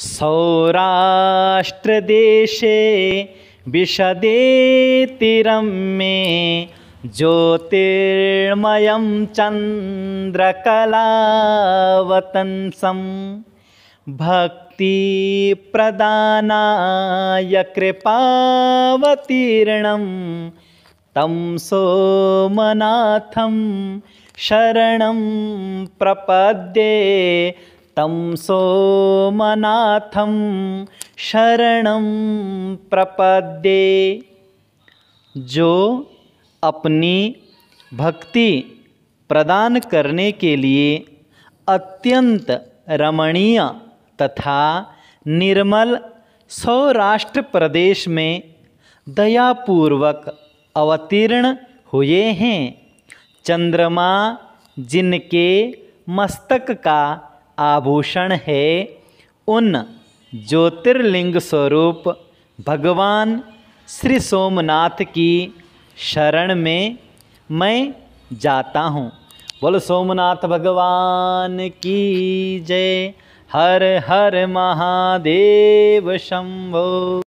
सौराष्ट्रदेशे विशदेतिरं मे ज्योतिर्मयं चन्द्रकलावतंसं भक्तिप्रदानाय कृपावतीर्णं तं सोमनाथं शरणं प्रपद्ये तं सोमनाथं शरणं प्रपद्ये। जो अपनी भक्ति प्रदान करने के लिए अत्यंत रमणीय तथा निर्मल सौराष्ट्र प्रदेश में दयापूर्वक अवतीर्ण हुए हैं, चंद्रमा जिनके मस्तक का आभूषण है। उन ज्योतिर्लिंग स्वरूप भगवान श्री सोमनाथ की शरण में मैं जाता हूँ। बोल, सोमनाथ भगवान की जय। हर हर महादेव शंभो।